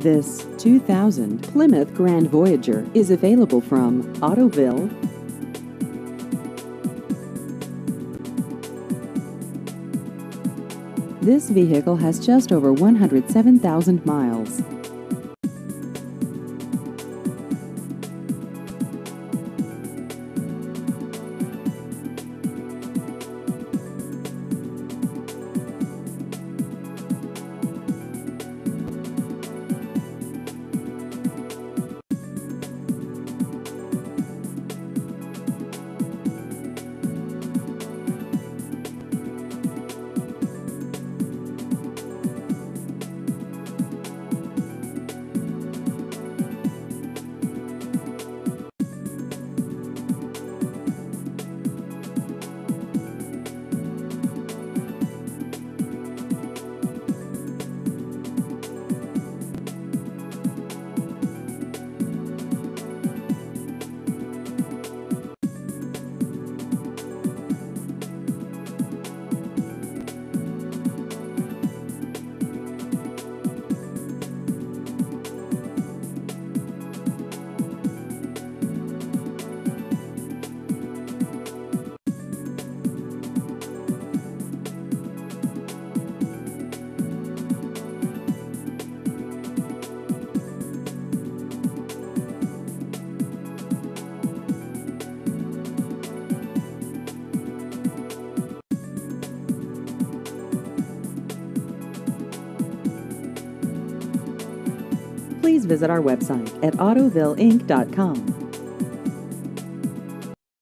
This 2000 Plymouth Grand Voyager is available from Autoville. This vehicle has just over 107,000 miles. Please visit our website at autovilleinc.com.